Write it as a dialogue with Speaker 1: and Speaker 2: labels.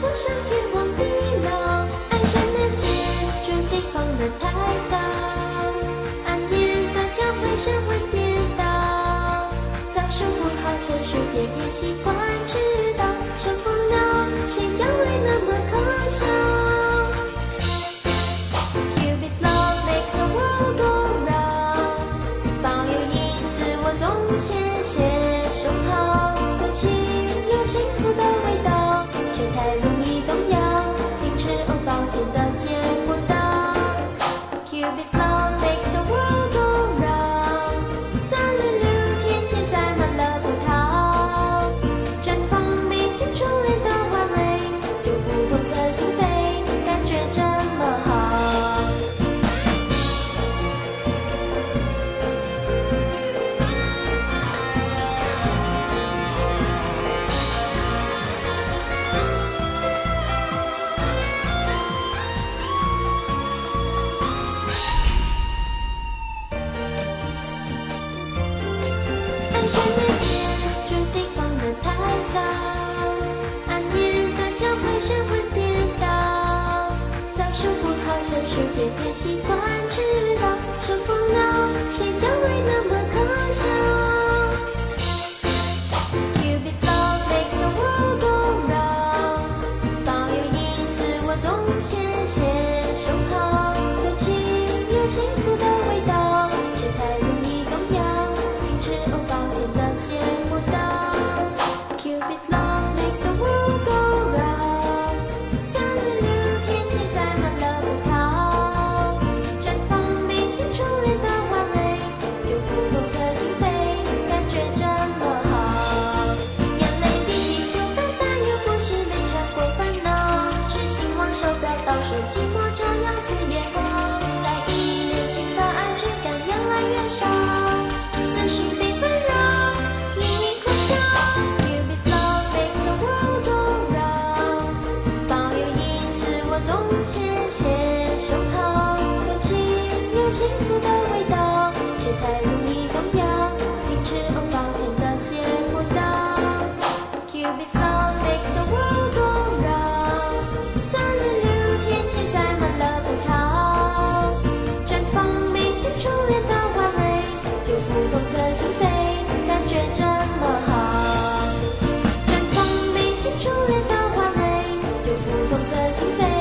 Speaker 1: 不想天荒地老，爱上的箭注定放的太早，暗恋的酵，还是会跌倒。早睡不好，成熟偏偏喜欢迟到。受不了，谁将会那么可笑。保佑一次，我总谢谢。守候不弃。十年前决定放得太早，暗恋的将会神魂颠倒。早睡不好，全世界太习惯吃饱，受不了。makes the world 胸口，年气有幸福的味道，却太容易动摇，矜持哦，抱歉的结不到。The world go run 天，绽放内心初恋的花蕾，就不同侧心扉，感觉这么好。绽放内心初恋的花蕾，就不同侧心扉。